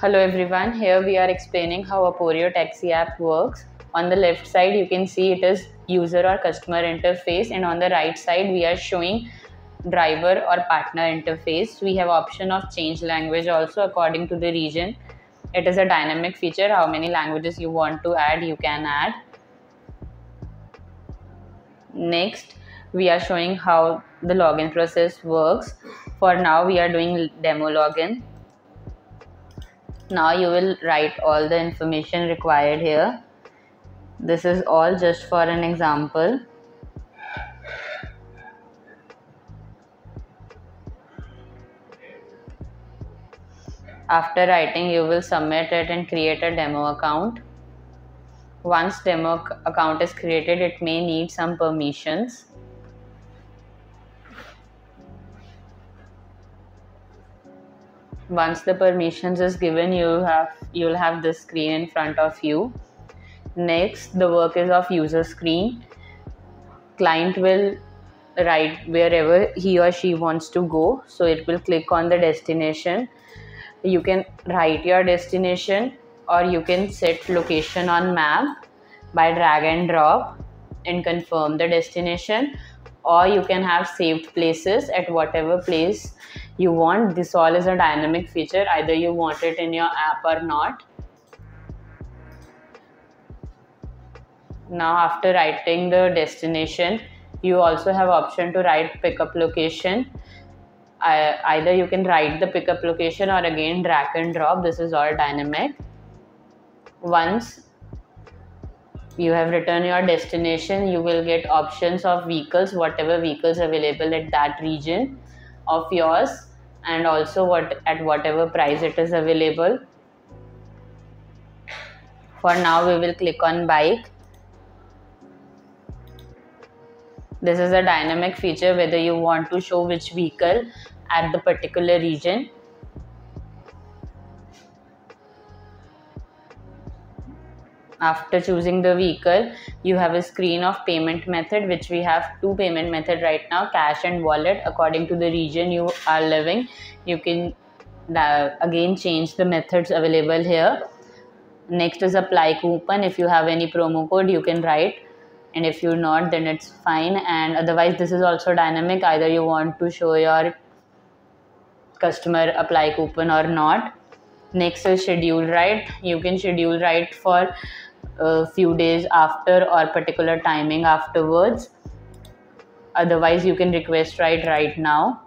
Hello everyone, here we are explaining how Apporio Taxi app works. On the left side you can see it is user or customer interface and on the right side we are showing driver or partner interface. We have option of change language also according to the region. It is a dynamic feature, how many languages you want to add you can add. Next we are showing how the login process works. For now we are doing demo login now you will write all the information required here. This is all just for an example. After writing you will submit it and create a demo account. Once demo account is created it may need some permissions once the permissions is given you have you'll have this screen in front of you. Next the work is of user screen. Client will write wherever he or she wants to go so it will click on the destination. You can write your destination or you can set location on map by drag and drop and confirm the destination or you can have saved places at whatever place you want. This all is a dynamic feature either you want it in your app or not. Now after writing the destination you also have option to write pickup location. Uh, either you can write the pickup location or again drag and drop. This is all dynamic. Once you have written your destination you will get options of vehicles whatever vehicles available at that region of yours and also what at whatever price it is available. For now we will click on bike. This is a dynamic feature whether you want to show which vehicle at the particular region after choosing the vehicle you have a screen of payment method which we have two payment method right now cash and wallet. According to the region you are living you can uh, again change the methods available here. Next is apply coupon. If you have any promo code you can write. And if you're not then it's fine. And otherwise this is also dynamic. Either you want to show your customer apply coupon or not. Next is schedule ride you can schedule ride for a few days after or particular timing afterwards. Otherwise you can request ride right now.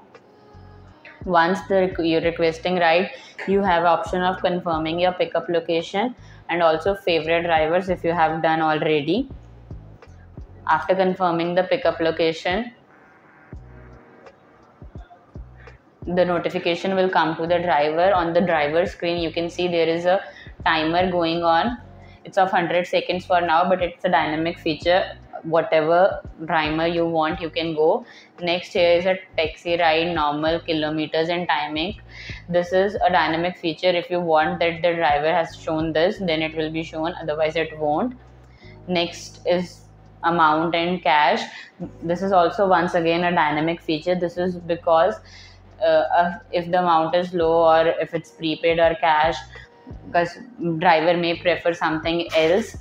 Once the you're requesting ride you have option of confirming your pickup location and also favorite drivers if you have done already. After confirming the pickup location the notification will come to the driver. On the driver screen you can see there is a timer going on it's of 100 seconds for now but it's a dynamic feature. Whatever timer you want you can go. Next here is a taxi ride normal kilometers and timing. This is a dynamic feature. If you want that the driver has shown this then it will be shown otherwise it won't. Next is amount and cash. This is also once again a dynamic feature. This is because uh, if the amount is low or if it's prepaid or cash because driver may prefer something else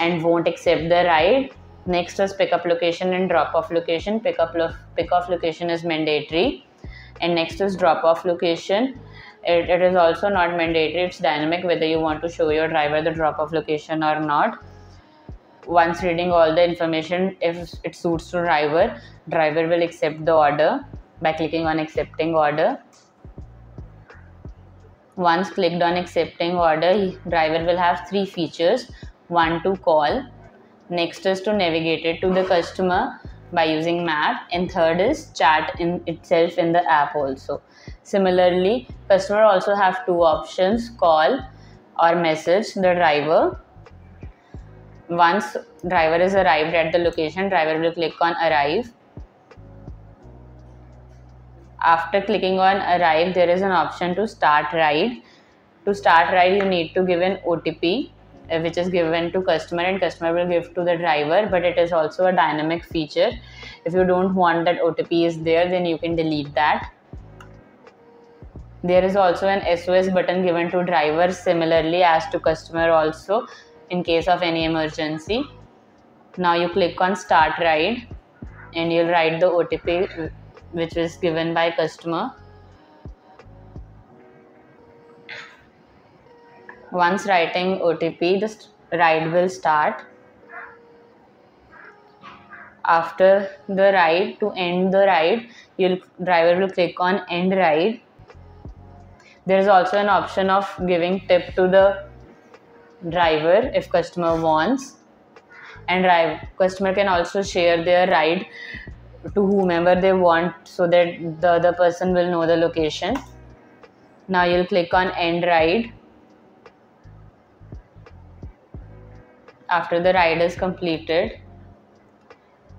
and won't accept the ride. Next is pickup location and drop off location. Pickup lo- pick off location is mandatory. And next is drop off location. It, it is also not mandatory. It's dynamic whether you want to show your driver the drop off location or not. Once reading all the information if it suits to driver driver will accept the order by clicking on accepting order once clicked on accepting order driver will have three features. One to call. Next is to navigate it to the customer by using map. And third is chat in itself in the app also. Similarly customer also have two options call or message the driver. Once driver is arrived at the location driver will click on arrive after clicking on arrive there is an option to start ride. To start ride you need to give an otp uh, which is given to customer and customer will give to the driver but it is also a dynamic feature. If you don't want that otp is there then you can delete that. There is also an sos button given to driver similarly as to customer also in case of any emergency. Now you click on start ride and you'll write the otp which was given by customer. Once writing otp the ride will start. After the ride to end the ride you'll driver will click on end ride. There is also an option of giving tip to the driver if customer wants. And drive customer can also share their ride to whomever they want so that the other person will know the location. Now you'll click on end ride. After the ride is completed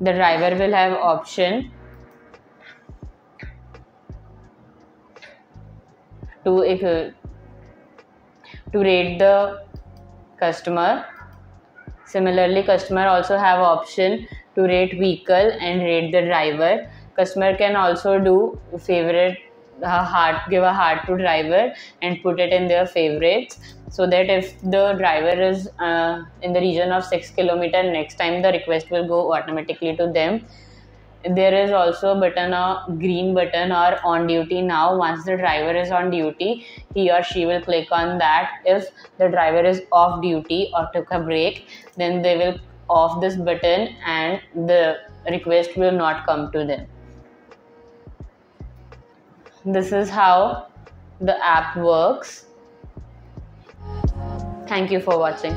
the driver will have option to if to rate the customer. Similarly customer also have option to rate vehicle and rate the driver. Customer can also do favorite uh, heart give a heart to driver and put it in their favorites so that if the driver is uh, in the region of 6 kilometer next time the request will go automatically to them. There is also a button a green button or on duty now. Once the driver is on duty he or she will click on that. If the driver is off duty or took a break then they will off this button and the request will not come to them. This is how the app works. Thank you for watching